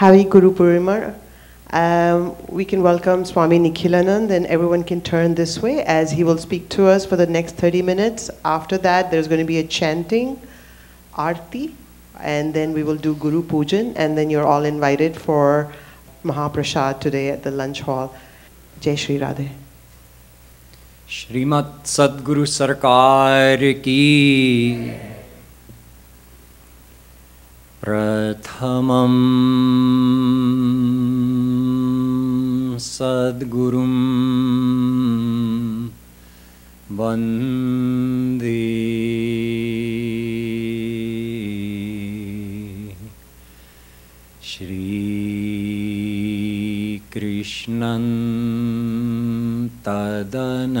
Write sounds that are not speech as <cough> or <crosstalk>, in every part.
Hari Guru Purnima. Um, we can welcome Swami Nikhilanand and everyone can turn this way as he will speak to us for the next 30 minutes. After that, there's going to be a chanting, arti, and then we will do Guru Pujan and then you're all invited for Mahaprasad today at the lunch hall. Jai Shri Radhe. Shrimat सदगुरु सरकार की प्रथमं सद्गुरुं वन्दे। श्रीकृष्णन् तदनन्तरम्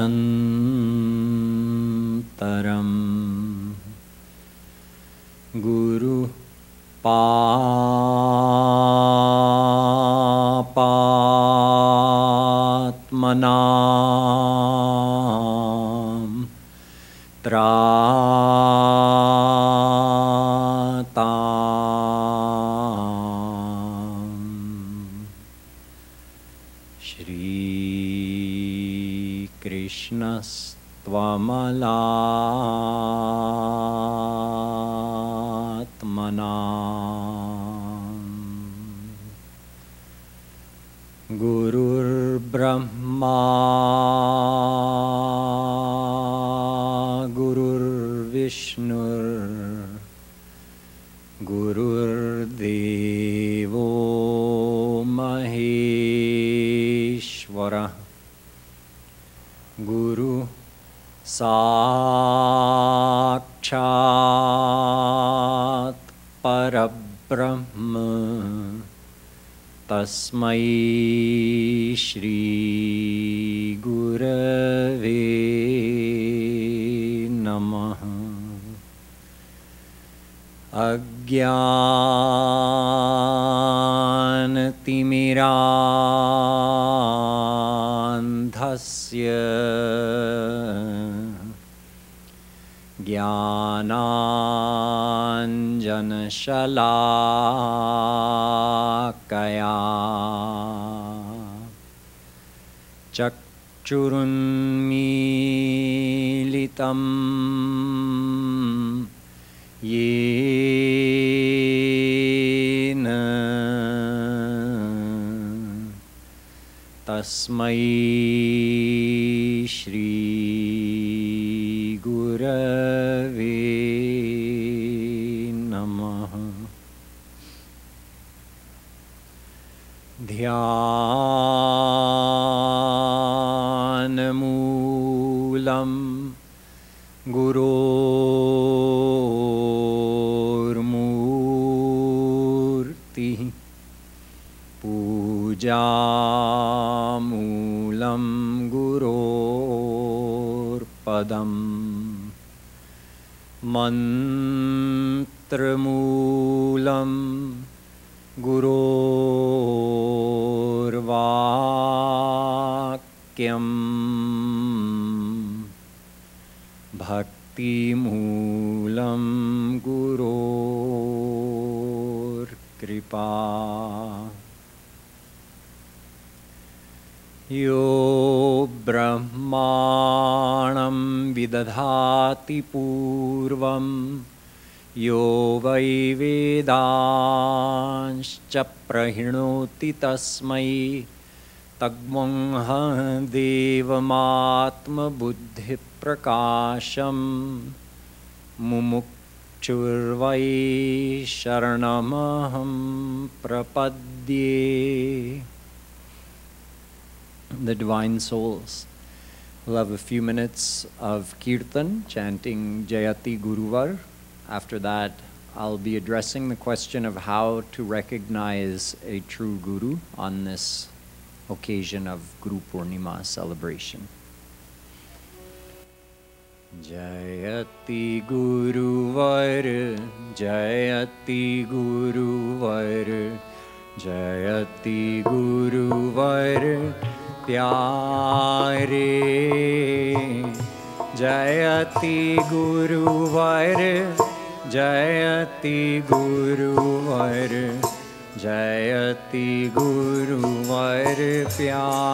गुरु पात्मना साक्षात् परब्रह्म। तस्मै श्रीगुरवे नमः। अज्ञानतिमिरान्धस्य ज्ञानाञ्जनशलाकया चक्षुरुन्मीलितं येन तस्मै ध्यानमूलं गुरोर्मूर्तिः पूजामूलं गुरोर्पदम् मन्त्रमूलं ब्रह्माणं विदधाति पूर्वं यो वै वेदांश्च प्रहिणोति तस्मै तग्मंह देवमात्मबुद्धिप्रकाशं मुमुक्षुर्वै शरणमहं प्रपद्ये the divine souls. We'll have a few minutes of kirtan, chanting Jayati Guruvar. After that, I'll be addressing the question of how to recognize a true guru on this occasion of Guru Purnima celebration. Jayati Guruvar, Jayati Guruvar, Jayati Guruvar, प्यारे। जयति गुरुवर जयति गुरुवर जयति गुरुवर प्यारे।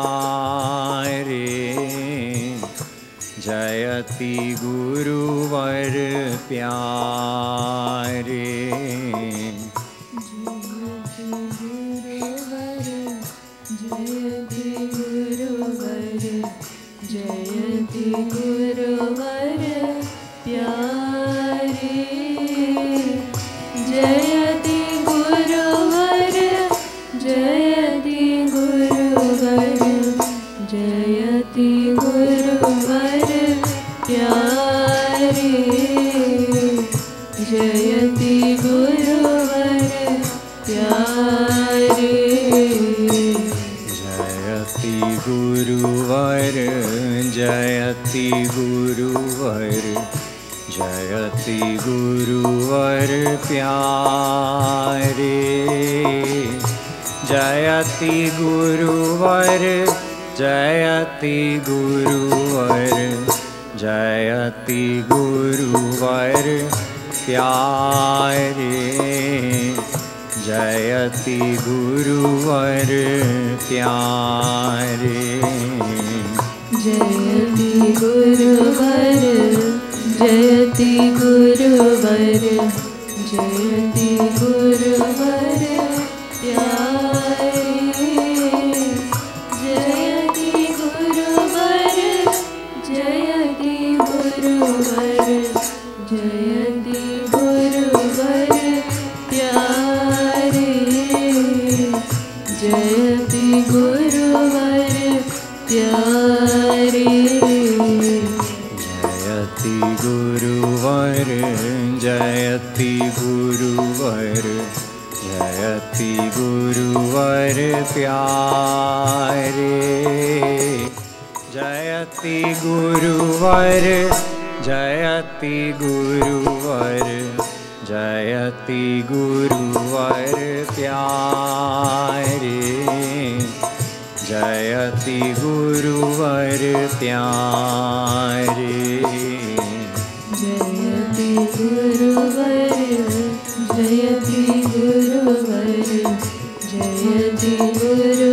जयति गुरुवर प्यारे। जयति गुरुवर जयति गुरुवर जयति गुरुवर प्यारे। जयति गुरुवर जयति गुरुवर जयति गुरुवर प्यारे जयति गुरुवर प्यारे। जयति गुरुवर जयति गुरुवर जयति गुरुवर गुरुवर, जयति गुरुवर जयति गुरुवर प्यारे। जयति गुरुवर प्यारे। जयति गुरुवर जयति गुरुवर जयति गुरुवर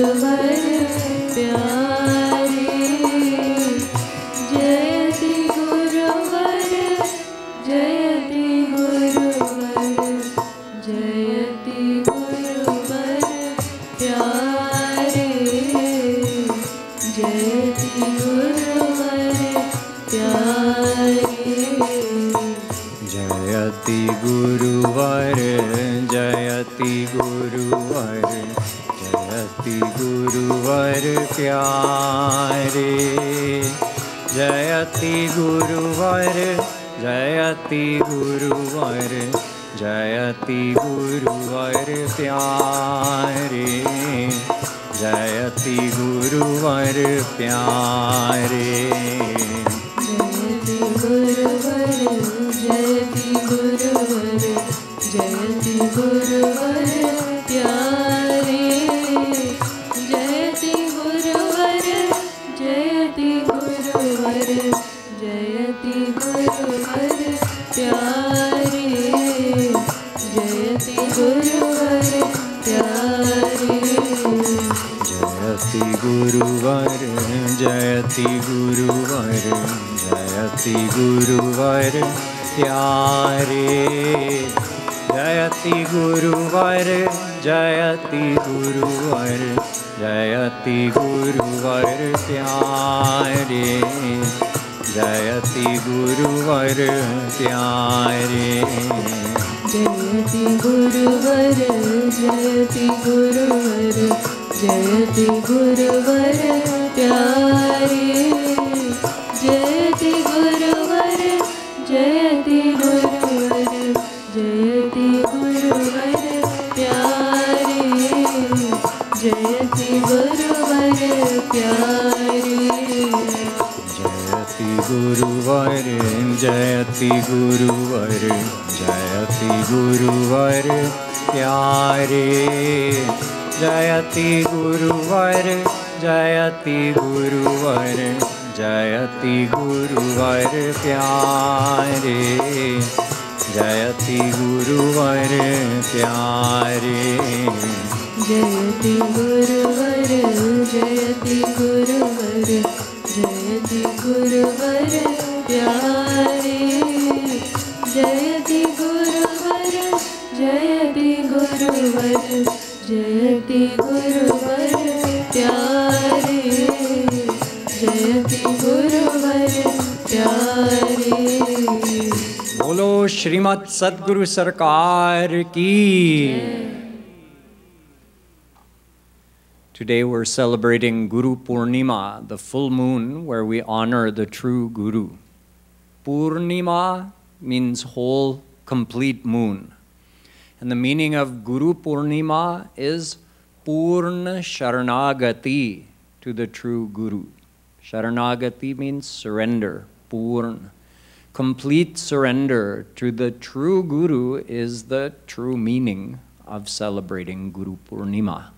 जयति गुरुवर जयति गुरुवर जयति गुरुवर प्यारे। जयति गुरुवर जयति गुरुवर जयति गुरुवर प्यारे। जयति गुरुवर प्यारे जयति गुरुवर जयति गुरुवर जयति गुरुवर, प्यारे। जयति गुरुवर जयति गुरुवर जयति गुरुवर, प्यारे। जयति गुरुवर, प्यारे। बोलो श्रीमद सदगुरु सरकार की। Today we're celebrating Guru Purnima, the full moon where we honor the true Guru. Purnima means whole, complete moon. And the meaning of Guru Purnima is Purna Sharanagati to the true Guru. Sharanagati means surrender, Purna. Complete surrender to the true Guru is the true meaning of celebrating Guru Purnima.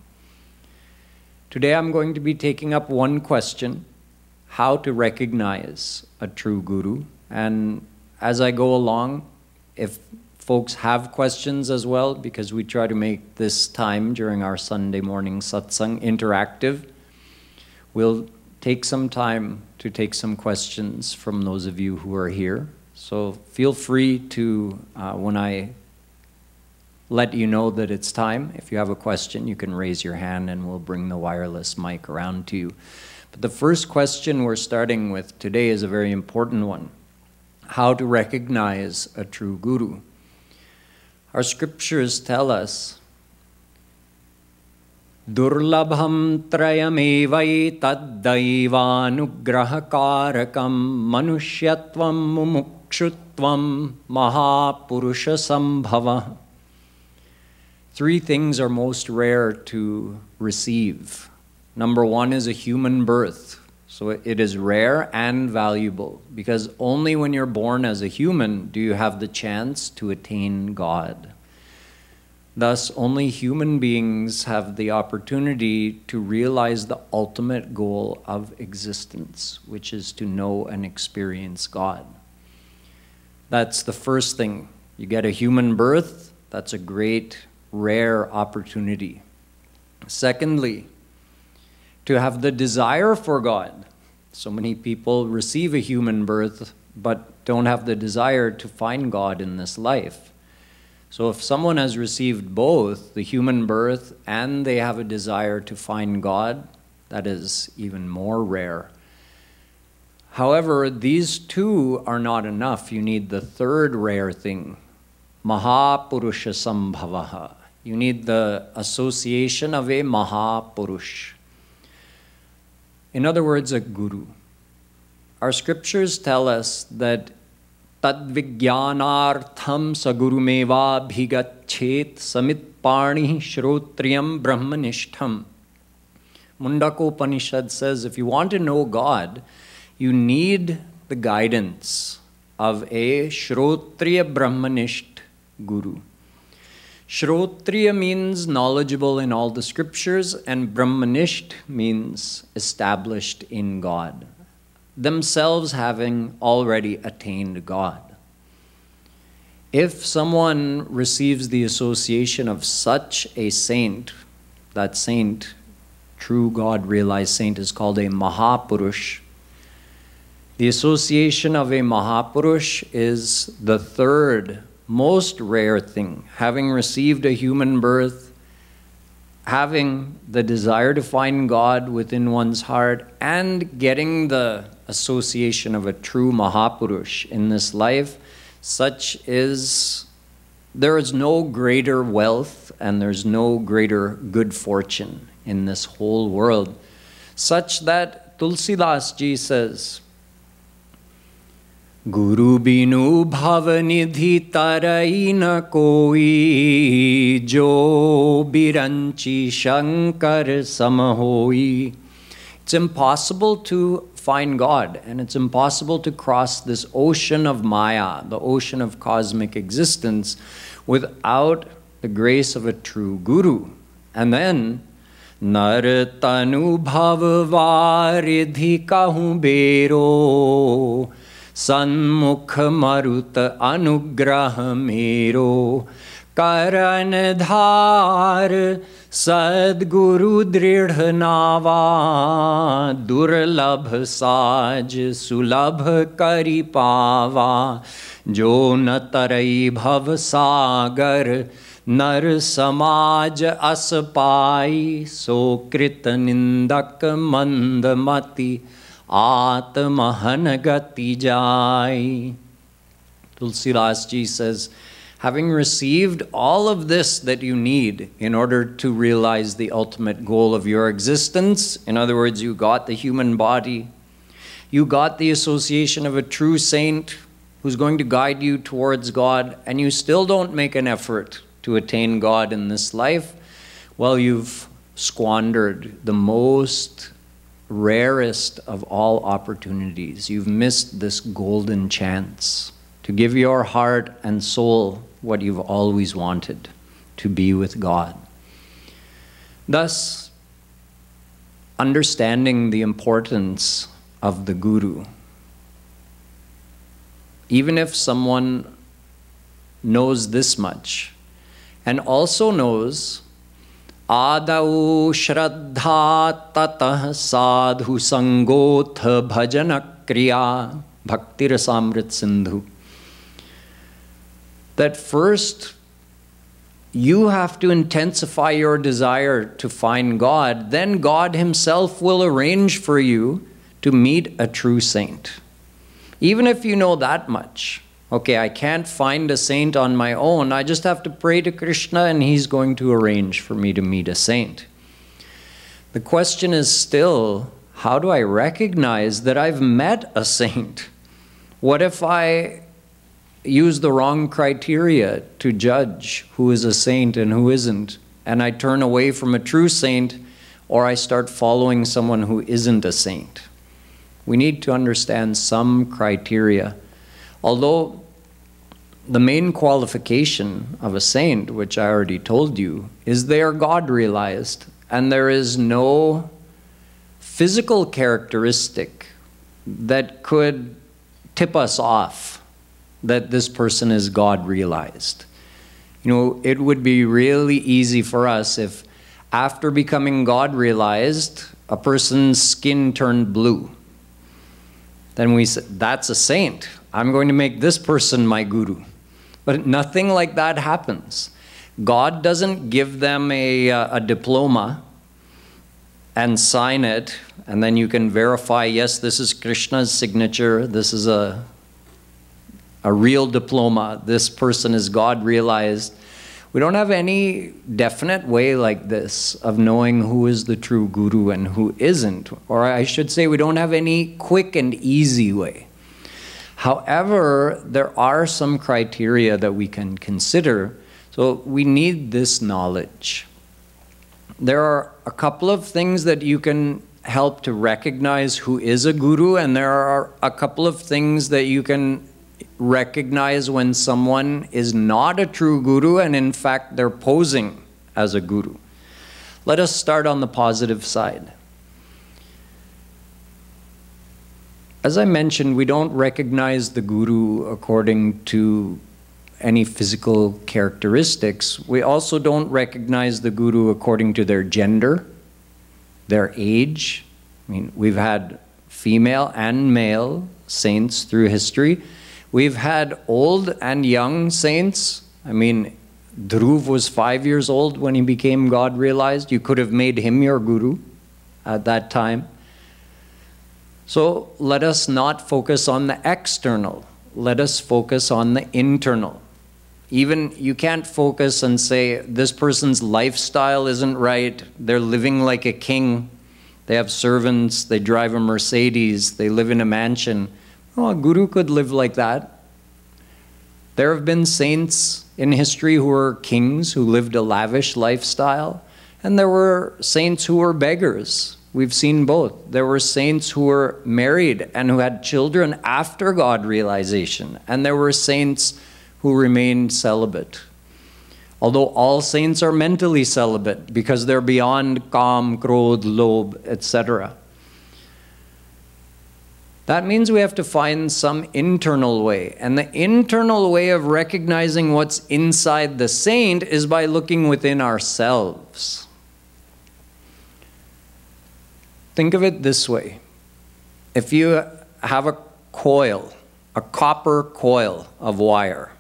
Today I'm going to be taking up one question how to recognize a true Guru. And as I go along, if folks have questions as well, because we try to make this time during our Sunday morning satsang interactive, we'll take some time to take some questions from those of you who are here. So feel free to, uh, when I let you know that it's time. If you have a question, you can raise your hand and we'll bring the wireless mic around to you. But the first question we're starting with today is a very important one how to recognize a true guru. Our scriptures tell us दुर्लभं त्रयमेवैतद्दैवानुग्रहकारकं मनुष्यत्वं मुमुक्षुत्वं महापुरुषसम्भवः Three things are most rare to receive. Number one is a human birth. So it is rare and valuable because only when you're born as a human do you have the chance to attain God. Thus, only human beings have the opportunity to realize the ultimate goal of existence, which is to know and experience God. That's the first thing. You get a human birth, that's a great rare opportunity. Secondly, to have the desire for God. So many people receive a human birth but don't have the desire to find God in this life. So if someone has received both the human birth and they have a desire to find God, that is even more rare. However, these two are not enough. You need the third rare thing, Mahapurusha Sambhavaha. You need the association of a Mahapurush. In other words, a guru. Our scriptures tell us that तद्विज्ञानार्थम सगुरुमेवाभिगच्छेत समित्पाणि श्रोत्रियम brahmanishtam. Mundakopanishad says if you want to know God, you need the guidance of a Shrotriya Brahmanisht Guru. Shrotriya means knowledgeable in all the scriptures, and Brahmanisht means established in God, themselves having already attained God. If someone receives the association of such a saint, that saint, true God realized saint, is called a Mahapurush. The association of a Mahapurush is the third most rare thing, having received a human birth, having the desire to find God within one's heart, and getting the association of a true Mahapurush in this life, such is there is no greater wealth and there's no greater good fortune in this whole world, such that Tulsidas ji says, गुरु बिनु भव निधि तरई न कोई जो बिरंची शंकर सम होई It's impossible to find God, and it's impossible to cross this ocean of Maya, the ocean of cosmic existence, without the grace of a true Guru. And then, Nar tanu bhav varidhi kahu bero सन्मुख मरुत अनुग्रह मेरो करण धार सद्गुरु दृढ़ दुर्लभ साज सुलभ करि पावा जो न समाज अस पाई। सो कृत निंदक मंदमति Atmahanagati jai. Tulsidas ji says, having received all of this that you need in order to realize the ultimate goal of your existence, in other words, you got the human body, you got the association of a true saint who's going to guide you towards God, and you still don't make an effort to attain God in this life, well, you've squandered the most rarest of all opportunities. You've missed this golden chance to give your heart and soul what you've always wanted to be with God. Thus, understanding the importance of the Guru, even if someone knows this much and also knows आदौ श्रद्धा ततः साधु संगोथ भजन क्रिया Bhaktirasamrita Sindhu that first you have to intensify your desire to find God, then God Himself will arrange for you to meet a true saint. Even if you know that much, okay, I can't find a saint on my own. I just have to pray to Krishna and he's going to arrange for me to meet a saint. The question is still how do I recognize that I've met a saint? What if I use the wrong criteria to judge who is a saint and who isn't? And I turn away from a true saint or I start following someone who isn't a saint. We need to understand some criteria Although the main qualification of a saint, which I already told you, is they are God realized, and there is no physical characteristic that could tip us off that this person is God realized. You know, it would be really easy for us if, after becoming God realized, a person's skin turned blue. Then we said, that's a saint. I'm going to make this person my guru. But nothing like that happens. God doesn't give them a, uh, a diploma and sign it, and then you can verify yes, this is Krishna's signature, this is a, a real diploma, this person is God realized. We don't have any definite way like this of knowing who is the true guru and who isn't. Or I should say, we don't have any quick and easy way. However, there are some criteria that we can consider. So we need this knowledge. There are a couple of things that you can help to recognize who is a guru, and there are a couple of things that you can recognize when someone is not a true guru and in fact they're posing as a guru. Let us start on the positive side. As I mentioned, we don't recognize the guru according to any physical characteristics. We also don't recognize the guru according to their gender, their age. I mean, we've had female and male saints through history. We've had old and young saints. I mean, Dhruv was five years old when he became God realized. You could have made him your guru at that time. So let us not focus on the external. Let us focus on the internal. Even you can't focus and say, this person's lifestyle isn't right. They're living like a king. They have servants. They drive a Mercedes. They live in a mansion. Oh, a guru could live like that. There have been saints in history who were kings who lived a lavish lifestyle, and there were saints who were beggars We've seen both. There were saints who were married and who had children after God realization, and there were saints who remained celibate. Although all saints are mentally celibate because they're beyond kam, krodh, lobh, etc. That means we have to find some internal way. And the internal way of recognizing what's inside the saint is by looking within ourselves. Think of it this way if you have a coil, a copper coil of wire,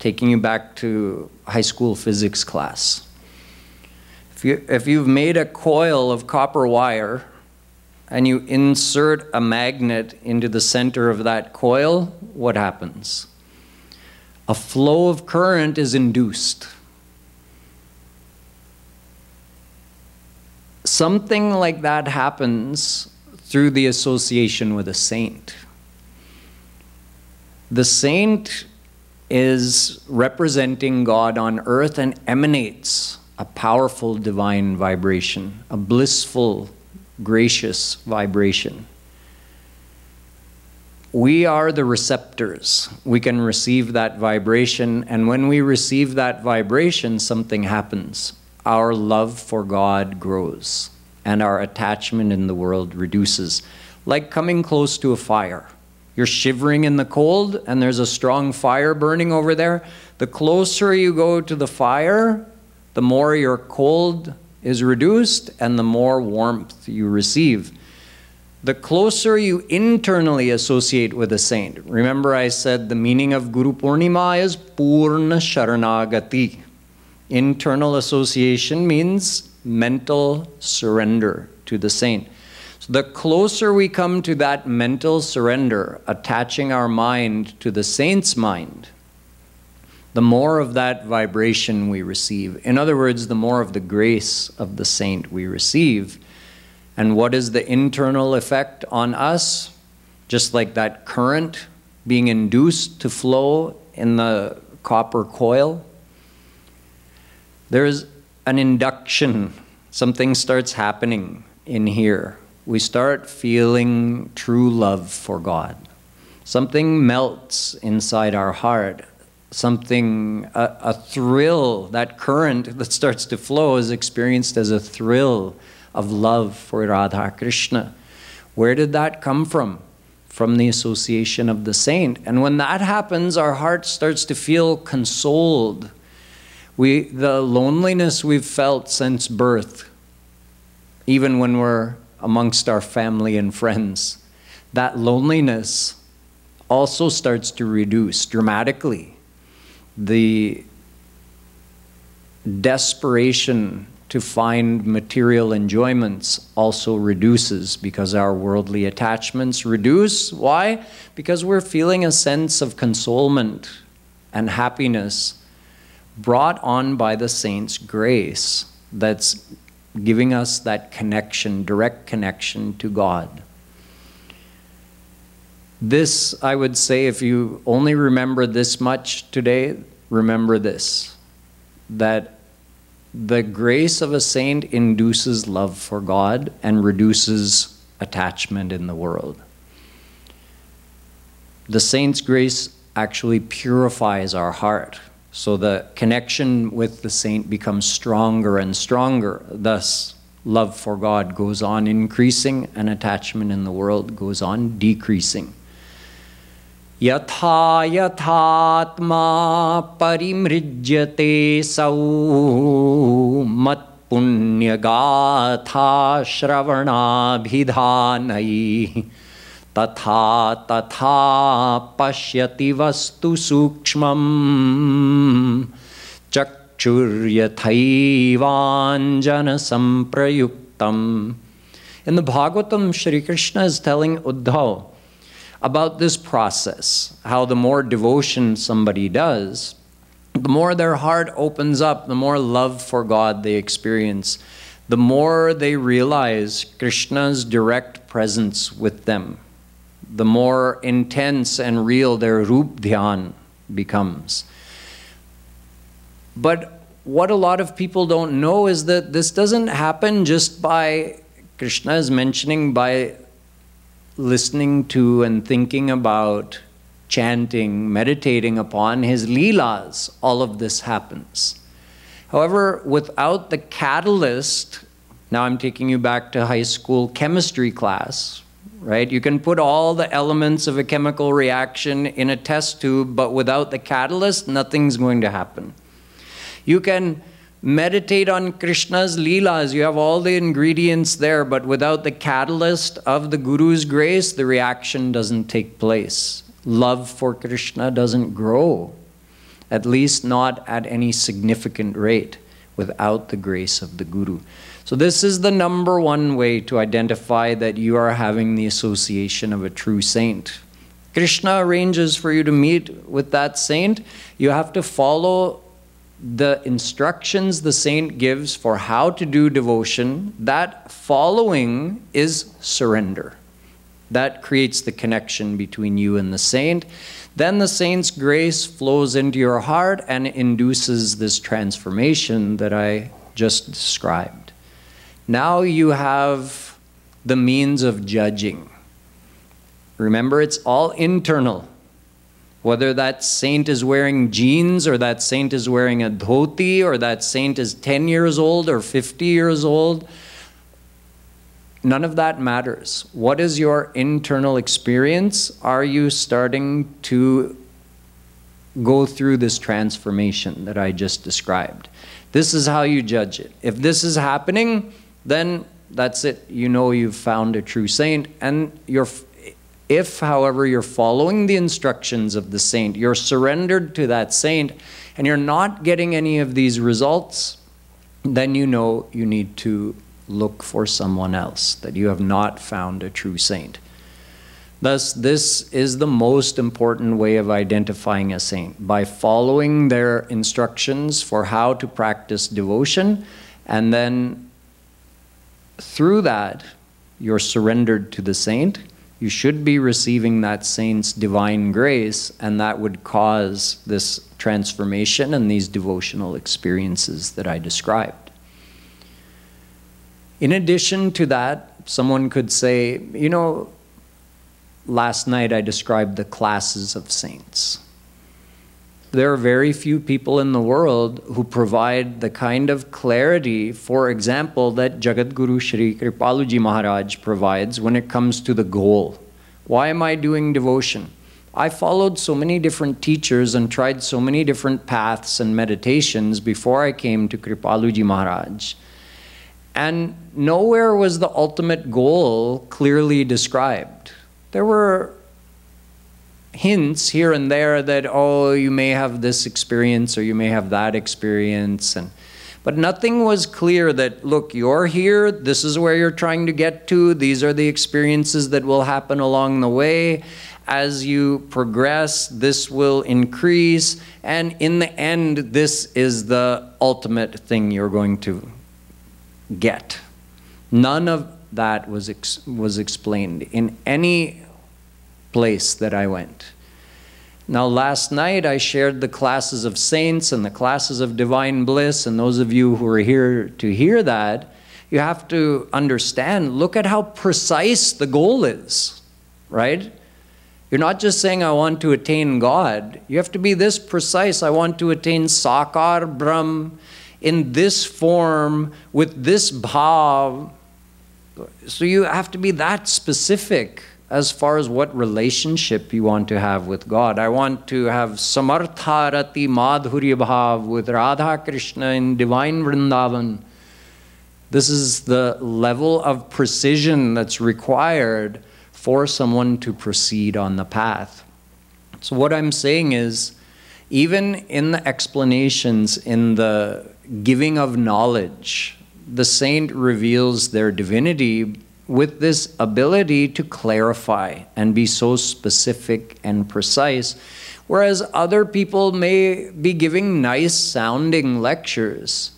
taking you back to high school physics class. If, you, if you've made a coil of copper wire and you insert a magnet into the center of that coil, what happens? A flow of current is induced. Something like that happens through the association with a saint. The saint is representing God on earth and emanates a powerful divine vibration, a blissful, gracious vibration. We are the receptors. We can receive that vibration, and when we receive that vibration, something happens. Our love for God grows, and our attachment in the world reduces, like coming close to a fire. You're shivering in the cold, and there's a strong fire burning over there. The closer you go to the fire, the more your cold is reduced and the more warmth you receive. The closer you internally associate with a saint. Remember, I said the meaning of Guru Purnima is Purna Sharanagati. Internal association means mental surrender to the saint. So the closer we come to that mental surrender, attaching our mind to the saint's mind, the more of that vibration we receive. In other words, the more of the grace of the saint we receive. And what is the internal effect on us? Just like that current being induced to flow in the copper coil, there's an induction. Something starts happening in here. We start feeling true love for God. Something melts inside our heart something, a, a, thrill, that current <laughs> that starts to flow is experienced as a thrill of love for Radha Krishna. Where did that come from? From the association of the saint. And when that happens, our heart starts to feel consoled. We, the loneliness we've felt since birth, even when we're amongst our family and friends, that loneliness also starts to reduce dramatically the desperation to find material enjoyments also reduces because our worldly attachments reduce. Why? Because we're feeling a sense of consolement and happiness brought on by the saint's grace that's giving us that connection, direct connection to God. This, I would say, if you only remember this much today, remember this that the grace of a saint induces love for God and reduces attachment in the world. The saint's grace actually purifies our heart. So the connection with the saint becomes stronger and stronger. Thus, love for God goes on increasing and attachment in the world goes on decreasing. यथा यथात्मा परिमृज्यते सौ मत्पुण्यगाथाश्रवणाभिधानैः तथा तथा पश्यति वस्तुसूक्ष्मम् चक्षुर्यथैवाञ्जनसम्प्रयुक्तम् In the Bhagavatam, Shri Krishna is telling Uddhav about this process, how the more devotion somebody does, the more their heart opens up, the more love for God they experience, the more they realize Krishna's direct presence with them, the more intense and real their Rup Dhyan becomes. But what a lot of people don't know is that this doesn't happen just by, Krishna is mentioning, by listening to and thinking about, chanting, meditating upon his leelas, all of this happens. However, without the catalyst, now I'm taking you back to high school chemistry class, right? You can put all the elements of a chemical reaction in a test tube, but without the catalyst, nothing's going to happen. You can meditate on Krishna's Leelas. You have all the ingredients there, but without the catalyst of the Guru's grace, the reaction doesn't take place. Love for Krishna doesn't grow, at least not at any significant rate, without the grace of the Guru. So, this is the number one way to identify that you are having the association of a true saint. Krishna arranges for you to meet with that saint. You have to follow the instructions the saint gives for how to do devotion. That following is surrender. That creates the connection between you and the saint. Then the saint's grace flows into your heart and induces this transformation that I just described. Now you have the means of judging. Remember, it's all internal. Whether that saint is wearing jeans, or that saint is wearing a dhoti, or that saint is 10 years old or 50 years old, none of that matters. What is your internal experience? Are you starting to go through this transformation that I just described? This is how you judge it. If this is happening, then that's it. You know you've found a true saint. And you're, if, however, you're following the instructions of the saint, you're surrendered to that saint, and you're not getting any of these results, then you know you need to look for someone else, that you have not found a true saint. Thus, this is the most important way of identifying a saint by following their instructions for how to practice devotion and then through that, you're surrendered to the saint. You should be receiving that saint's divine grace, and that would cause this transformation and these devotional experiences that I described. In addition to that, someone could say, you know, last night I described the classes of saints there are very few people in the world who provide the kind of clarity, for example, that Jagat Guru Shri Kripaluji Maharaj provides when it comes to the goal. Why am I doing devotion? I followed so many different teachers and tried so many different paths and meditations before I came to Kripaluji Maharaj. And nowhere was the ultimate goal clearly described. There were hints here and there that oh you may have this experience or you may have that experience and but nothing was clear that look you're here this is where you're trying to get to these are the experiences that will happen along the way. As you progress this will increase and in the end this is the ultimate thing you're going to get. None of that was ex- was explained in any place that I went. Now, last night I shared the classes of saints and the classes of divine bliss, and those of you who are here to hear that, you have to understand look at how precise the goal is, right? You're not just saying, I want to attain God. You have to be this precise. I want to attain Sakar Brahm in this form with this bhav. So you have to be that specific as far as what relationship you want to have with God. I want to have Samartharati Madhurya Bhav with Radha Krishna in divine Vrindavan. This is the level of precision that's required for someone to proceed on the path. So, what I'm saying is, even in the explanations, in the giving of knowledge, the saint reveals their divinity with this ability to clarify and be so specific and precise, whereas other people may be giving nice sounding lectures.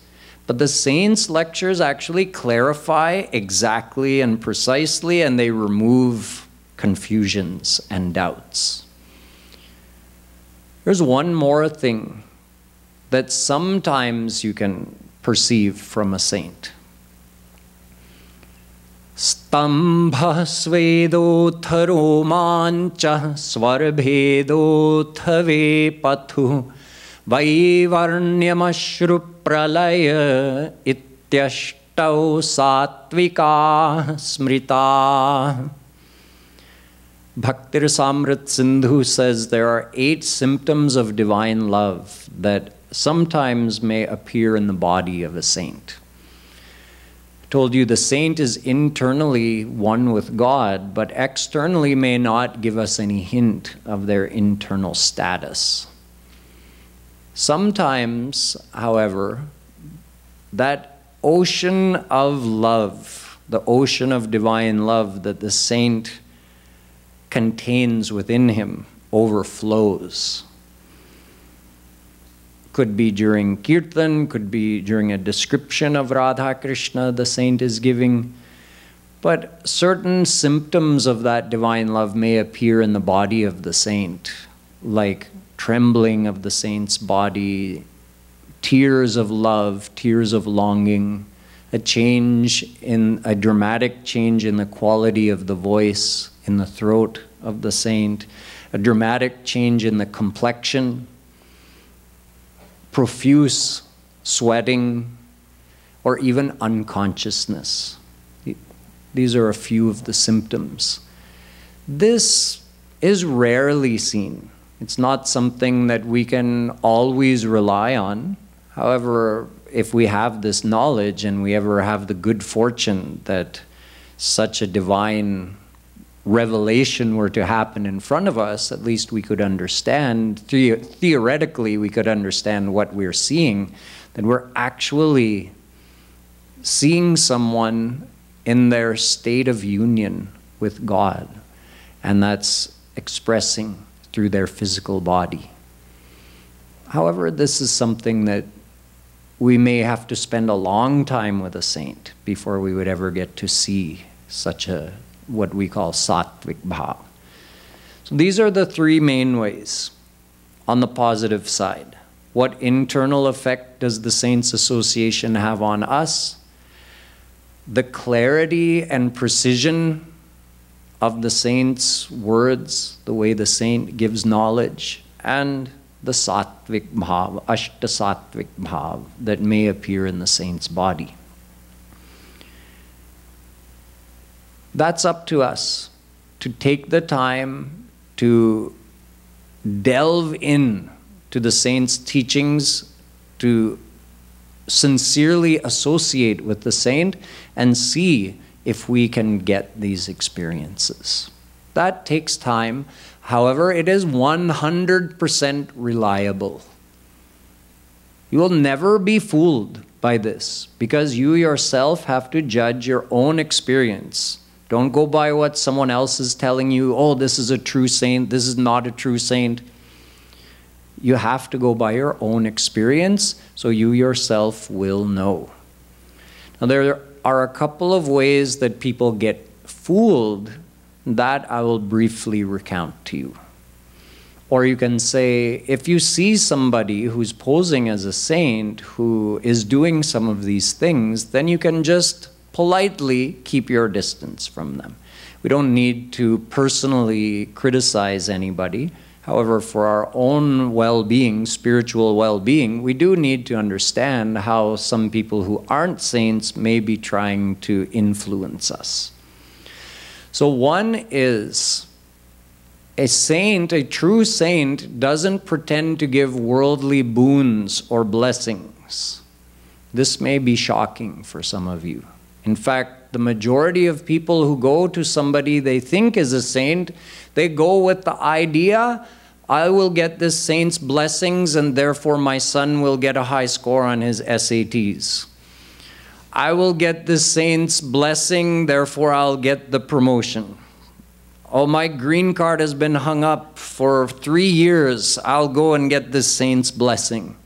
But the saints' lectures actually clarify exactly and precisely, and they remove confusions and doubts. There's one more thing that sometimes you can perceive from a saint. स्तम्भस्वेदोत्थरोमाञ्च स्वर्भेदोत्थवे पथु वैवर्ण्यमश्रुप्रलय इत्यष्टौ सात्विकाः Bhakti Rasamrit Sindhu says there are eight symptoms of divine love that sometimes may appear in the body of a saint. Told you the saint is internally one with God, but externally may not give us any hint of their internal status. Sometimes, however, that ocean of love, the ocean of divine love that the saint contains within him, overflows. Could be during kirtan, could be during a description of Radha Krishna the saint is giving. But certain symptoms of that divine love may appear in the body of the saint, like trembling of the saint's body, tears of love, tears of longing, a change in a dramatic change in the quality of the voice, in the throat of the saint, a dramatic change in the complexion, profuse sweating, or even unconsciousness. These are a few of the symptoms. This is rarely seen. It's not something that we can always rely on. However, if we have this knowledge and we ever have the good fortune that such a divine revelation were to happen in front of us, at least we could understand, the theoretically, we could understand what we're seeing, that we're actually seeing someone in their state of union with God. And that's expressing through their physical body. However, this is something that we may have to spend a long time with a saint before we would ever get to see such a what we call sattvic bhav. So these are the three main ways on the positive side. What internal effect does the saints association have on us? The clarity and precision of the saint's words, the way the saint gives knowledge, and the sattvic bhav, ashta sattvic bhav that may appear in the saint's body. That's up to us to take the time to delve in to the saint's teachings, to sincerely associate with the saint and see if we can get these experiences. That takes time. However, it is 100% reliable. You will never be fooled by this because you yourself have to judge your own experience. Don't go by what someone else is telling you. Oh, this is a true saint. This is not a true saint. You have to go by your own experience so you yourself will know. Now, there are a couple of ways that people get fooled that I will briefly recount to you. Or you can say, if you see somebody who's posing as a saint who is doing some of these things, then you can just politely keep your distance from them. We don't need to personally criticize anybody. However, for our own well being, spiritual well being, we do need to understand how some people who aren't saints may be trying to influence us. So, one is a saint, a true saint, doesn't pretend to give worldly boons or blessings. This may be shocking for some of you. In fact, the majority of people who go to somebody they think is a saint, they go with the idea, I will get this saint's blessings and therefore my son will get a high score on his SATs. I will get this saint's blessing, therefore I'll get the promotion. Oh, my green card has been hung up for three years. I'll go and get this saint's blessing.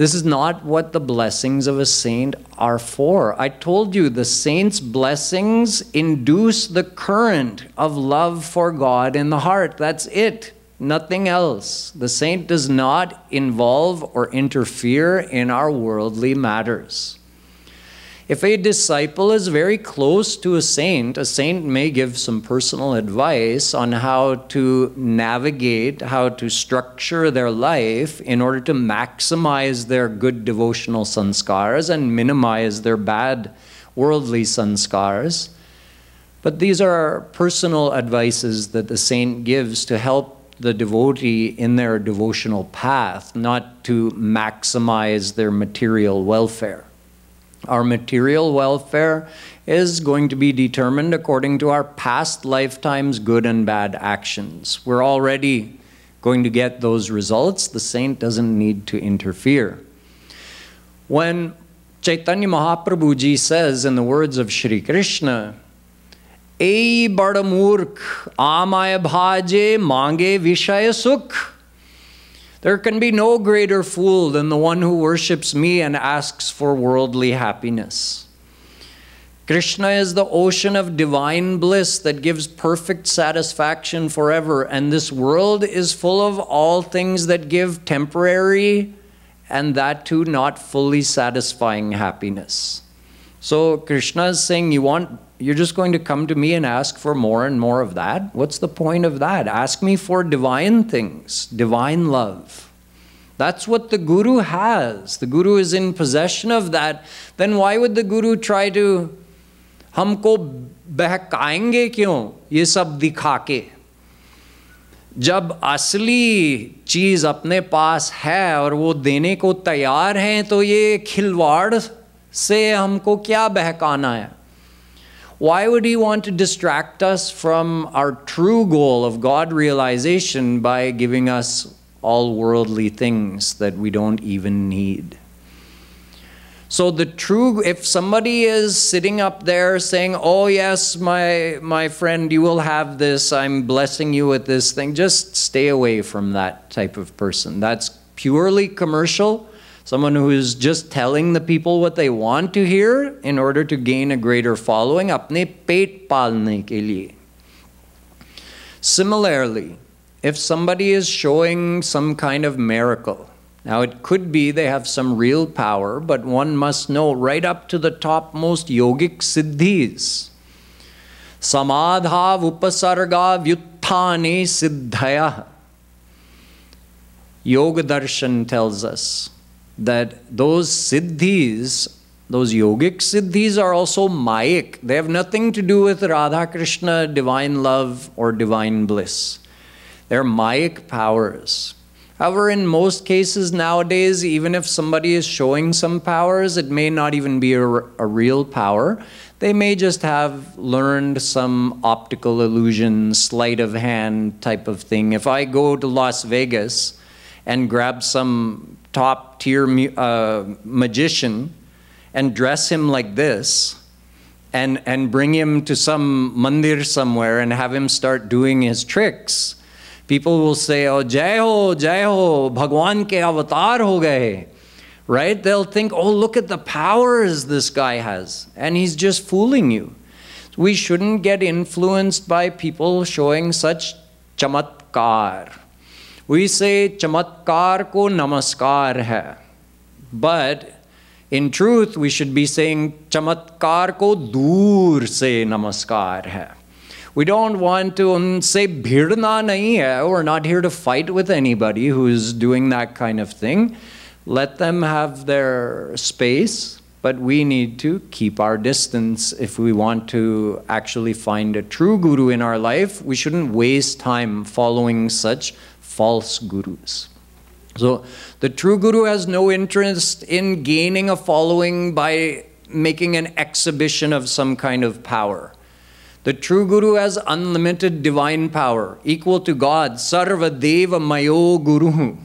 This is not what the blessings of a saint are for. I told you the saint's blessings induce the current of love for God in the heart. That's it, nothing else. The saint does not involve or interfere in our worldly matters. If a disciple is very close to a saint, a saint may give some personal advice on how to navigate, how to structure their life in order to maximize their good devotional sanskars and minimize their bad worldly sanskars. But these are personal advices that the saint gives to help the devotee in their devotional path, not to maximize their material welfare. Our material welfare is going to be determined according to our past lifetime's good and bad actions. We're already going to get those results. The saint doesn't need to interfere. When Chaitanya Mahaprabhuji says, in the words of Sri Krishna, Ei bada murk, amaya bhaje, mange vishaya sukh. There can be no greater fool than the one who worships me and asks for worldly happiness. Krishna is the ocean of divine bliss that gives perfect satisfaction forever, and this world is full of all things that give temporary and that too not fully satisfying happiness. So Krishna is saying, You want you're just going to come to me and ask for more and more of that? What's the point of that? Ask me for divine things, divine love. That's what the Guru has. The Guru is in possession of that. Then why would the Guru try to हमको बहकाएँगे क्यों ये सब दिखा के जब असली चीज़ अपने पास है और वो देने को तैयार हैं तो ये खिलवाड़ से हमको क्या बहकाना है why would he want to distract us from our true goal of God realization by giving us all worldly things that we don't even need? So the true, if somebody is sitting up there saying, "Oh yes, my my friend, you will have this. I'm blessing you with this thing," just stay away from that type of person. That's purely commercial someone who is just telling the people what they want to hear in order to gain a greater following apne pet palne ke liye similarly if somebody is showing some kind of miracle now it could be they have some real power but one must know right up to the topmost yogic siddhis. Samadha upasarga vyuthane siddhaya. Yoga darshan tells us that those siddhis, those yogic siddhis are also mayic. They have nothing to do with Radha Krishna, divine love, or divine bliss. They're mayic powers. However, in most cases nowadays, even if somebody is showing some powers, it may not even be a, a real power. They may just have learned some optical illusion, sleight of hand type of thing. If I go to Las Vegas and grab some top tier uh, magician and dress him like this and, and bring him to some mandir somewhere and have him start doing his tricks, people will say, Oh, Jai Ho, Jai Ho, Bhagwan ke avatar ho gaye. Right? They'll think, Oh, look at the powers this guy has. And he's just fooling you. We shouldn't get influenced by people showing such chamatkar. We say chamatkar ko namaskar hai. But in truth, we should be saying chamatkar ko dur se namaskar hai. We don't want to say bhirna nahi hai. We're not here to fight with anybody who's doing that kind of thing. Let them have their space, but we need to keep our distance if we want to actually find a true guru in our life. We shouldn't waste time following such false gurus. So the true guru has no interest in gaining a following by making an exhibition of some kind of power. The true guru has unlimited divine power, equal to God, Sarva Deva Mayo Guru.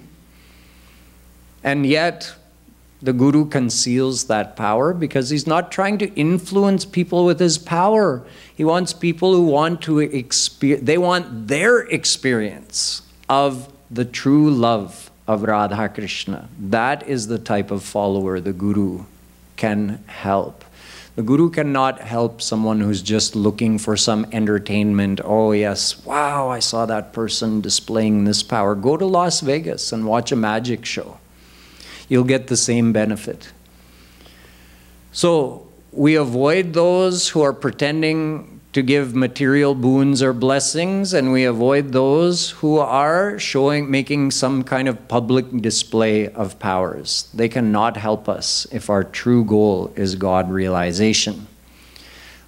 And yet, the guru conceals that power because he's not trying to influence people with his power. He wants people who want to experience, they want their experience of the true love of Radha Krishna. That is the type of follower the Guru can help. The Guru cannot help someone who's just looking for some entertainment. Oh, yes, wow, I saw that person displaying this power. Go to Las Vegas and watch a magic show. You'll get the same benefit. So, we avoid those who are pretending to give material boons or blessings, and we avoid those who are showing, making some kind of public display of powers. They cannot help us if our true goal is God realization.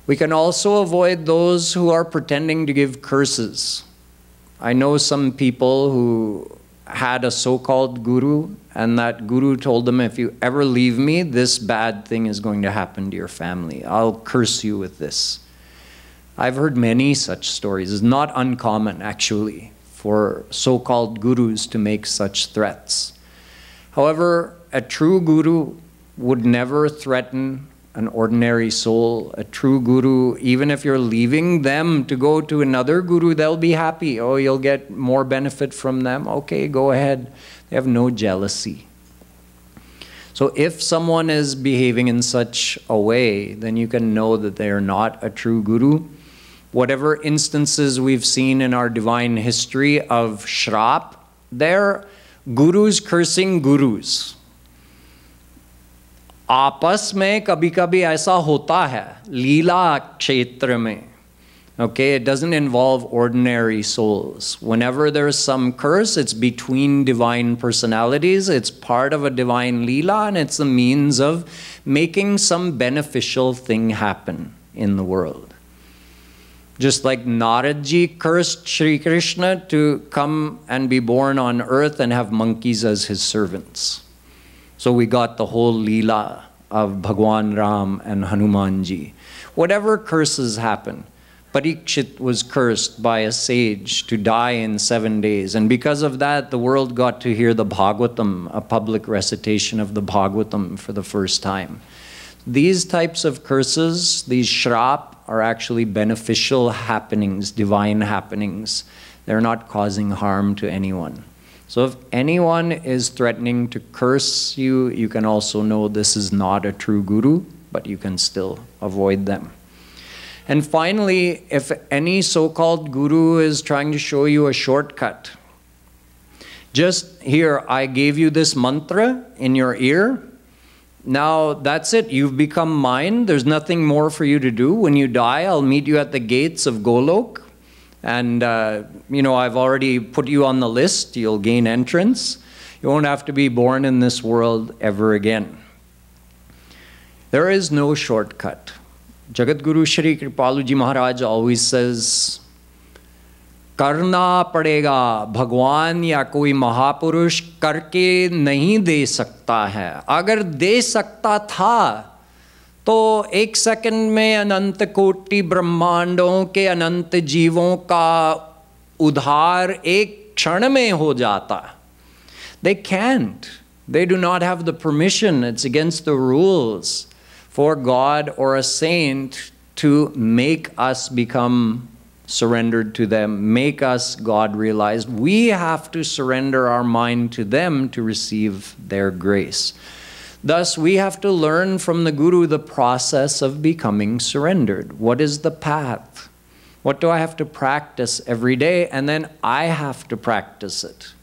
We can also avoid those who are pretending to give curses. I know some people who had a so called guru, and that guru told them, If you ever leave me, this bad thing is going to happen to your family. I'll curse you with this. I've heard many such stories. It's not uncommon, actually, for so called gurus to make such threats. However, a true guru would never threaten an ordinary soul, a true guru, even if you're leaving them to go to another guru, they'll be happy. Oh, you'll get more benefit from them. Okay, go ahead. They have no jealousy. So if someone is behaving in such a way, then you can know that they are not a true guru Whatever instances we've seen in our divine history of shrap, they're gurus cursing gurus. आपस में कभी कभी ऐसा होता है लीला क्षेत्र में Okay, it doesn't involve ordinary souls. Whenever there's some curse, it's between divine personalities, it's part of a divine Leela, and it's a means of making some beneficial thing happen in the world. Just like Naradji cursed Sri Krishna to come and be born on earth and have monkeys as his servants. So we got the whole Leela of Bhagwan Ram and Hanumanji. Whatever curses happen, Parikshit was cursed by a sage to die in seven days. And because of that, the world got to hear the Bhagavatam, a public recitation of the Bhagavatam for the first time. These types of curses, these shrap, are actually beneficial happenings, divine happenings. They're not causing harm to anyone. So if anyone is threatening to curse you, you can also know this is not a true guru, but you can still avoid them. And finally, if any so called guru is trying to show you a shortcut, just here, I gave you this mantra in your ear. Now that's it. You've become mine. There's nothing more for you to do. When you die, I'll meet you at the gates of Golok. And, uh, you know, I've already put you on the list. You'll gain entrance. You won't have to be born in this world ever again. There is no shortcut. Jagadguru Shri Kripaluji Maharaj always says, करना पड़ेगा। भगवान या कोई महापुरुष करके नहीं दे सकता है। अगर दे सकता था तो एक सेकंड में अनंत कोटि ब्रह्मांडों के अनंत जीवों का उधार एक क्षण में हो जाता। They can't they do not have the permission it's against the rules for God और a saint to make us become surrendered to them, make us God realized. We have to surrender our mind to them to receive their grace. Thus, we have to learn from the Guru the process of becoming surrendered. What is the path? What do I have to practice every day? And then I have to practice it.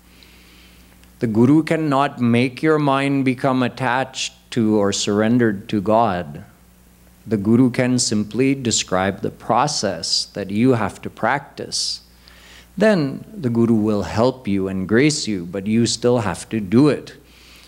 The Guru cannot make your mind become attached to or surrendered to God. The Guru can simply describe the process that you have to practice. Then the Guru will help you and grace you, but you still have to do it.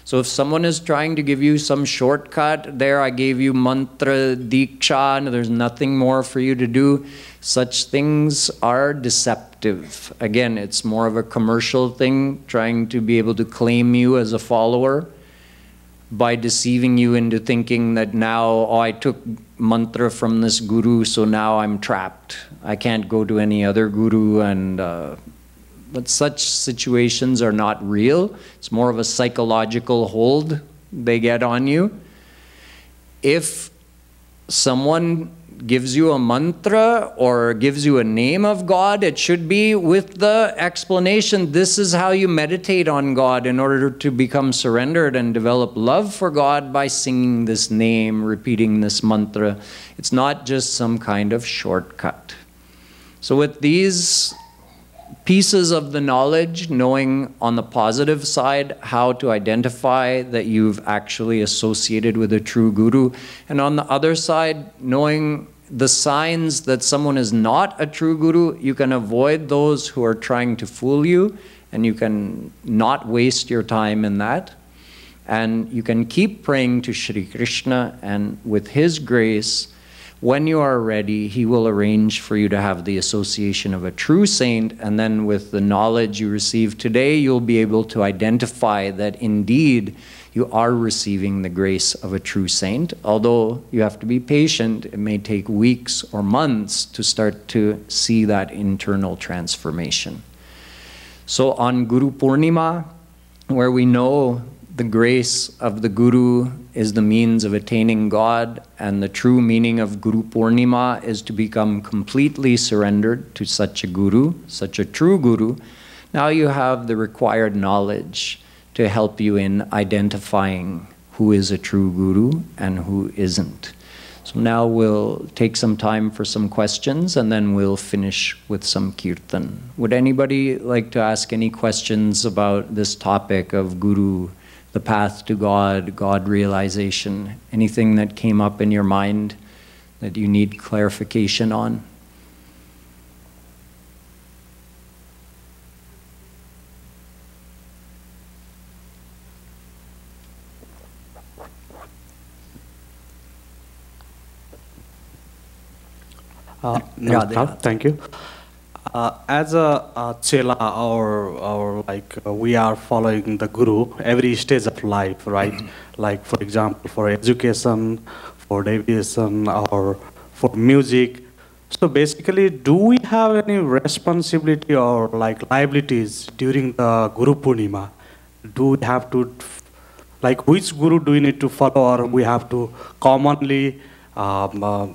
So if someone is trying to give you some shortcut, there I gave you mantra, diksha, and there's nothing more for you to do, such things are deceptive. Again, it's more of a commercial thing, trying to be able to claim you as a follower by deceiving you into thinking that now, oh, I took mantra from this guru, so now I'm trapped. I can't go to any other guru and uh, but such situations are not real. It's more of a psychological hold they get on you. If someone gives you a mantra or gives you a name of God, it should be with the explanation this is how you meditate on God in order to become surrendered and develop love for God by singing this name, repeating this mantra. It's not just some kind of shortcut. So, with these pieces of the knowledge, knowing on the positive side how to identify that you've actually associated with a true guru, and on the other side, knowing the signs that someone is not a true guru, you can avoid those who are trying to fool you, and you can not waste your time in that. And you can keep praying to Sri Krishna, and with His grace, When you are ready, He will arrange for you to have the association of a true saint, and then with the knowledge you receive today, you'll be able to identify that indeed you are receiving the grace of a true saint. Although you have to be patient, it may take weeks or months to start to see that internal transformation. So on Guru Purnima, where we know the grace of the Guru is the means of attaining God, and the true meaning of Guru Purnima is to become completely surrendered to such a Guru, such a true Guru. Now you have the required knowledge to help you in identifying who is a true Guru and who isn't. So now we'll take some time for some questions and then we'll finish with some kirtan. Would anybody like to ask any questions about this topic of Guru? The path to God, God realization, anything that came up in your mind that you need clarification on? Uh, Yeah, Namaskar. Thank you. Uh, as a, a chela or or like uh, we are following the guru every stage of life, right? like for example, for education, for deviation, or for music. So basically, do we have any responsibility or like liabilities during the Guru Purnima? Do we have to, like, which guru do we need to follow, or we have to commonly um, uh,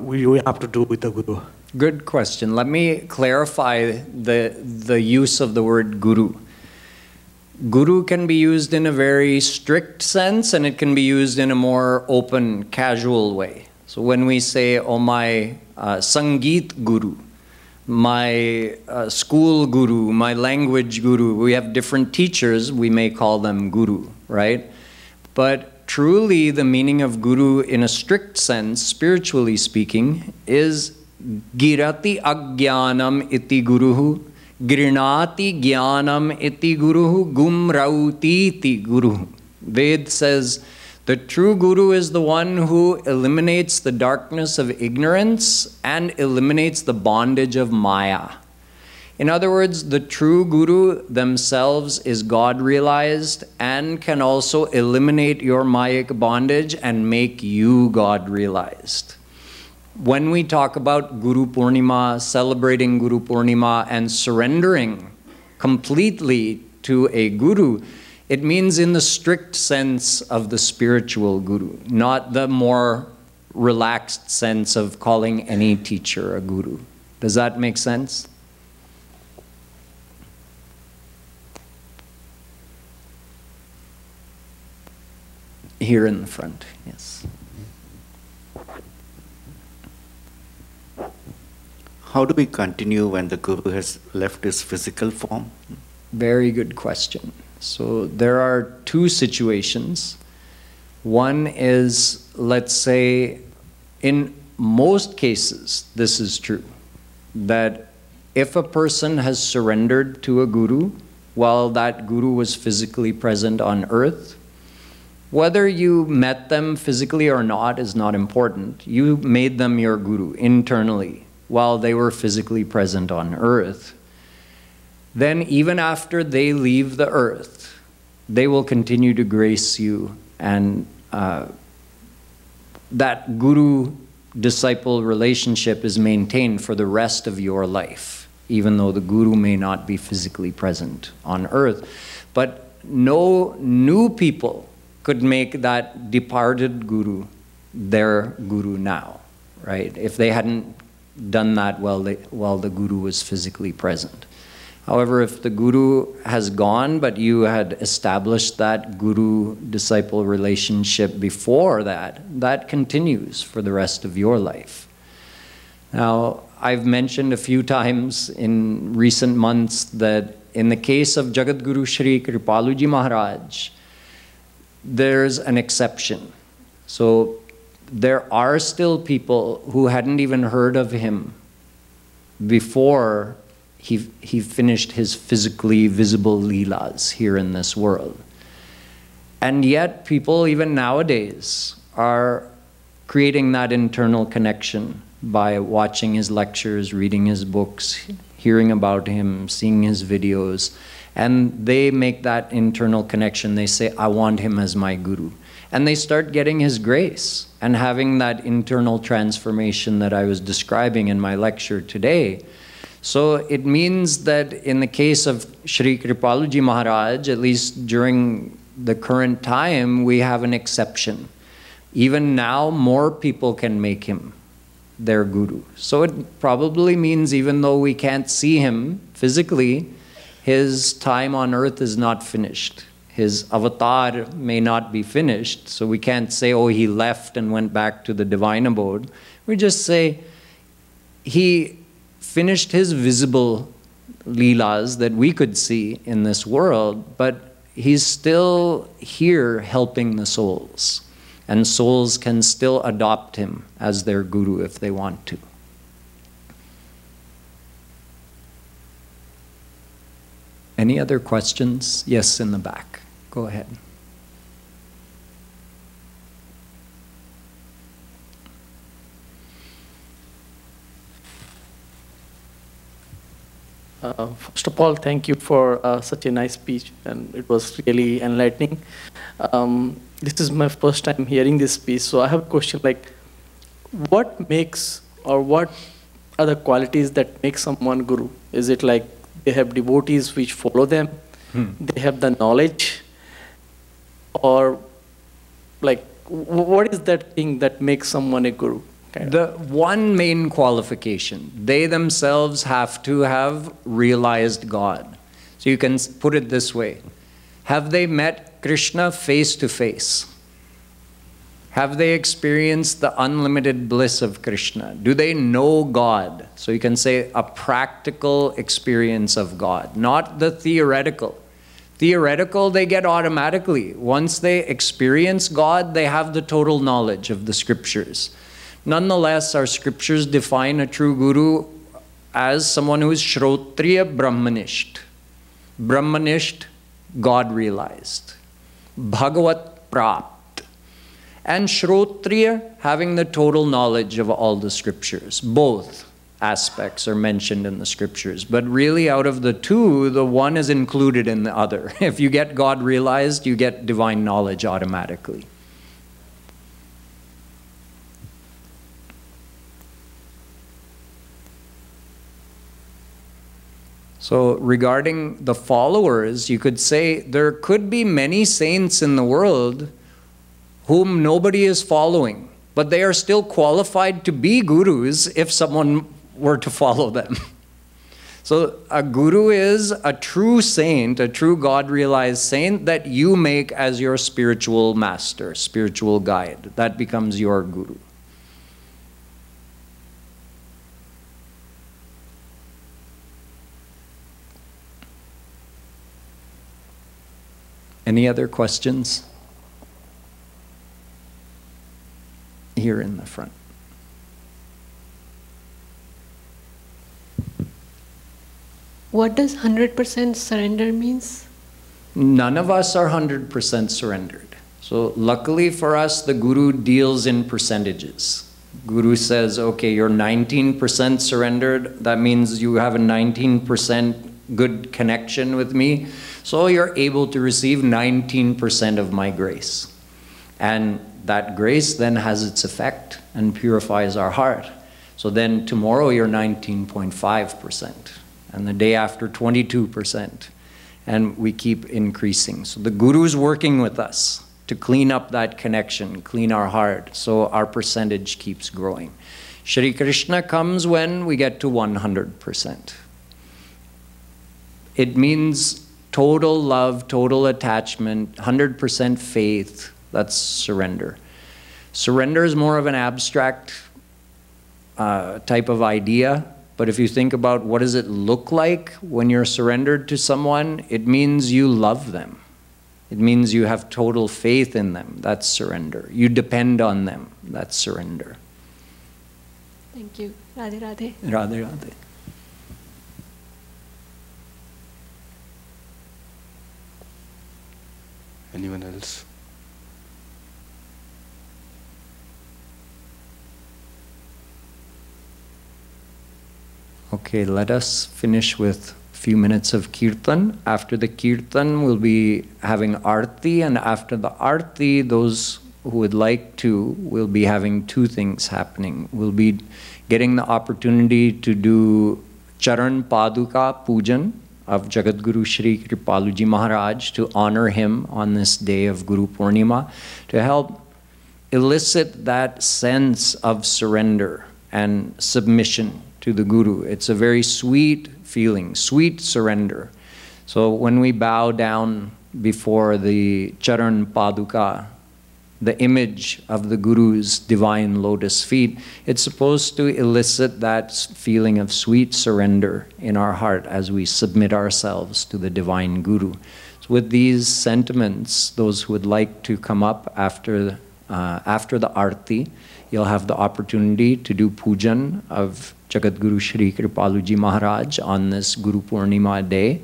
we, we have to do with the guru? Good question. Let me clarify the, the use of the word guru. Guru can be used in a very strict sense and it can be used in a more open, casual way. So when we say, oh, my uh, Sangeet guru, my uh, school guru, my language guru, we have different teachers, we may call them guru, right? But truly, the meaning of guru in a strict sense, spiritually speaking, is girati agyanam iti guruhu, grinati jnanam iti guruhu, gumrauti iti guruhu. Ved says, the true guru is the one who eliminates the darkness of ignorance and eliminates the bondage of maya. In other words, the true guru themselves is God realized and can also eliminate your mayic bondage and make you God realized. When we talk about Guru Purnima, celebrating Guru Purnima, and surrendering completely to a guru, it means in the strict sense of the spiritual guru, not the more relaxed sense of calling any teacher a guru. Does that make sense? Here in the front, yes. How do we continue when the Guru has left his physical form? Very good question. So there are two situations. One is, let's say, in most cases, this is true, that if a person has surrendered to a guru while that guru was physically present on earth, whether you met them physically or not is not important. You made them your guru internally while they were physically present on earth. Then, even after they leave the earth, they will continue to grace you, and uh, that guru disciple relationship is maintained for the rest of your life, even though the guru may not be physically present on earth. But no new people could make that departed guru their guru now, right? If they hadn't done that while, they, while the guru was physically present. However, if the guru has gone, but you had established that guru disciple relationship before that, that continues for the rest of your life. Now, I've mentioned a few times in recent months that in the case of Jagadguru Shri Kripaluji Maharaj, there's an exception. So there are still people who hadn't even heard of him before he, he finished his physically visible leelas here in this world. And yet, people, even nowadays, are creating that internal connection by watching his lectures, reading his books, hearing about him, seeing his videos. And they make that internal connection. They say, I want him as my guru. And they start getting his grace and having that internal transformation that I was describing in my lecture today. So it means that in the case of Sri Kripaluji Maharaj, at least during the current time, we have an exception. Even now, more people can make him their guru. So it probably means even though we can't see him physically, his time on earth is not finished. His avatar may not be finished. So we can't say, oh, he left and went back to the divine abode. We just say, he finished his visible leelas that we could see in this world, but he's still here helping the souls. And souls can still adopt him as their guru if they want to. Any other questions? Yes, in the back. Go ahead. Uh, first of all, thank you for uh, such a nice speech, and it was really enlightening. Um, this is my first time hearing this speech, so I have a question like, what makes or what are the qualities that make someone guru? Is it like they have devotees which follow them, Hmm. they have the knowledge, or like what is that thing that makes someone a guru? Kind of. The one main qualification, they themselves have to have realized God. So you can put it this way Have they met Krishna face to face? Have they experienced the unlimited bliss of Krishna? Do they know God? So you can say a practical experience of God, not the theoretical. Theoretical, they get automatically. Once they experience God, they have the total knowledge of the scriptures. Nonetheless, our scriptures define a true guru as someone who is Shrotriya Brahmanisht. Brahmanisht, God realized. Bhagavat Prapt. And Shrotriya, having the total knowledge of all the scriptures. Both aspects are mentioned in the scriptures. But really, out of the two, the one is included in the other. <laughs> If you get God realized, you get divine knowledge automatically. So, regarding the followers, you could say there could be many saints in the world whom nobody is following, but they are still qualified to be gurus if someone were to follow them. <laughs> So, a guru is a true saint, a true God realized saint that you make as your spiritual master, spiritual guide. That becomes your guru. Any other questions? Here in the front. What does 100% surrender means? None of us are 100% surrendered. So, luckily for us, the Guru deals in percentages. Guru says, okay, you're 19% surrendered. That means you have a 19% good connection with me. So, you're able to receive 19% of my grace. And that grace then has its effect and purifies our heart. So, then tomorrow you're 19.5%, and the day after, 22% and we keep increasing. So the Guru is working with us to clean up that connection, clean our heart, so our percentage keeps growing. Shri Krishna comes when we get to 100%. It means total love, total attachment, 100% faith. That's surrender. Surrender is more of an abstract uh, type of idea. But if you think about what does it look like when you're surrendered to someone, it means you love them. It means you have total faith in them. That's surrender. You depend on them. That's surrender. Thank you. Radhe Radhe. Radhe Radhe. Anyone else? Okay, let us finish with a few minutes of kirtan. After the kirtan, we'll be having arti, and after the arti, those who would like to will be having two things happening. We'll be getting the opportunity to do Charan Paduka Pujan of Jagadguru Shri Kripaluji Maharaj to honor him on this day of Guru Purnima to help elicit that sense of surrender and submission to the Guru. It's a very sweet feeling, sweet surrender. So when we bow down before the Charan Paduka, the image of the Guru's divine lotus feet, it's supposed to elicit that feeling of sweet surrender in our heart as we submit ourselves to the divine Guru. So with these sentiments, those who would like to come up after, uh, after the arti, you'll have the opportunity to do pujan of Jagadguru Shri Kripaluji Maharaj on this Guru Purnima day.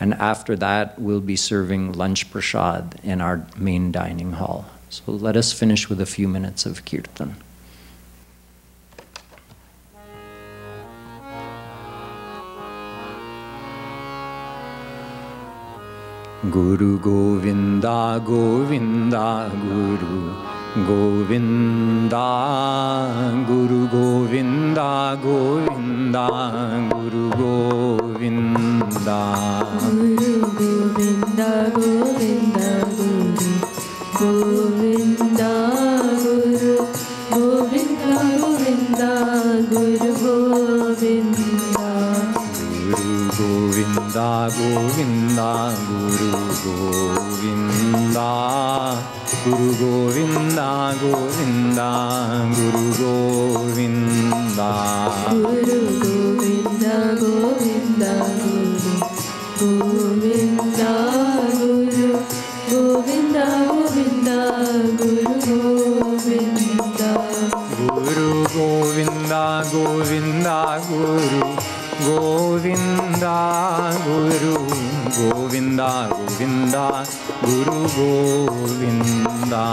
And after that, we'll be serving lunch prasad in our main dining hall. So let us finish with a few minutes of kirtan. Guru Govinda Govinda Guru Govind Guru Govind Govinda Guru Govinda Govinda Govind Govind Guru Govinda Guru Govind Govind Guru Govind Guru Govinda Govinda Guru Govinda Guru Govinda Govinda Govinda Guru Govinda Govinda Guru Govinda Guru Govinda Govinda Guru Govinda Guru Govinda Govinda Guru Govinda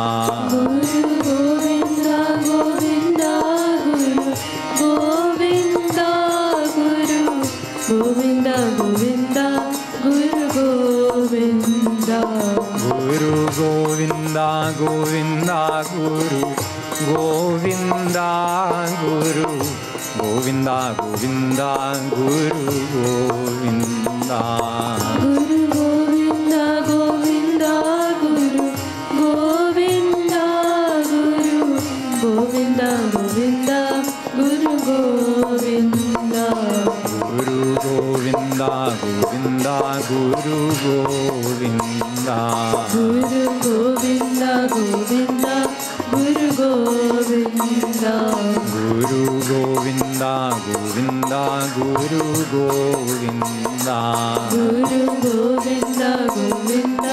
Govinda Govinda Guru Govinda Guru Govinda Govinda Guru Govinda Guru Govinda Govinda Guru Govinda Guru Govinda Govinda Guru Govinda Guru Govinda Govinda Guru Govinda Guru Govinda Govinda Guru Govinda Guru Govinda Govinda Guru Govinda Guru go Govinda Govinda Guru Govinda Guru Govinda Govinda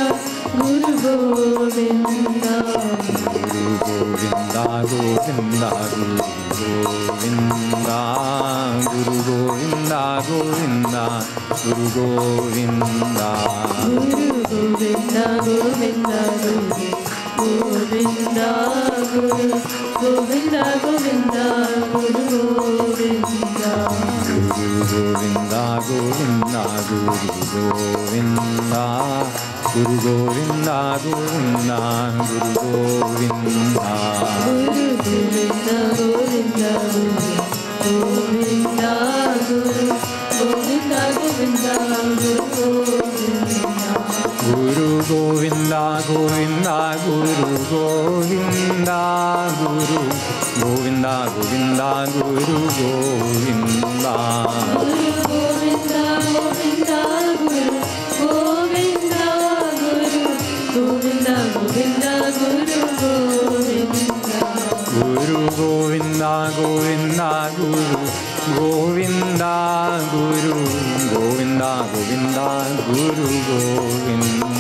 Guru Govinda Guru Govinda Govinda Guru Govinda Govinda Guru Govinda Guru Govinda Govinda Guru Govinda Govinda Guru Govinda, Govinda, Govinda, Guru Govinda. Guru Govinda, Govinda, Guru Govinda. Guru Govinda, Govinda, Guru Govinda. Guru Govinda, Govinda, Govinda, Guru Govinda, Govinda, Guru Govinda. Guru Govinda Govinda Guru Govinda Guru Govinda Govinda Guru Govinda Guru Govinda Govinda Guru Govinda Guru Govinda Govinda Guru Govinda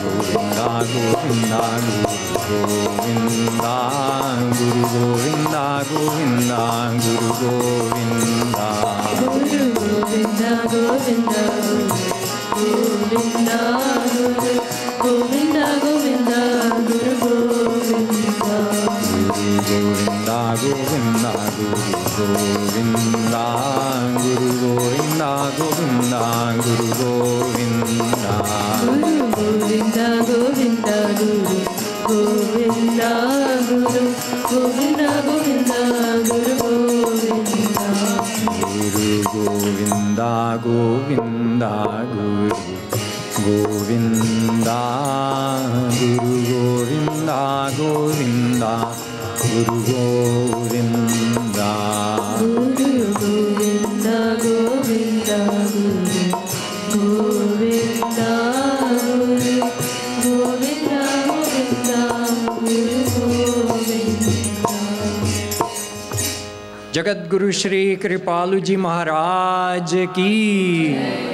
Govinda Govinda Govinda Guru Govinda Guru Govinda Govinda Guru Govinda Guru Govinda Govinda Guru Govinda Govinda Govinda Govinda Guru Govinda Guru Govinda Govinda Guru Govinda Guru Govinda Govinda Guru Govinda Govinda Guru Govinda Govinda Guru Govinda Govinda Govinda Guru Govinda Govinda Guru Govinda Guru Govinda Govinda Guru Govinda. Jagadguru Jagat Guru Shri कृपालू जी महाराज की।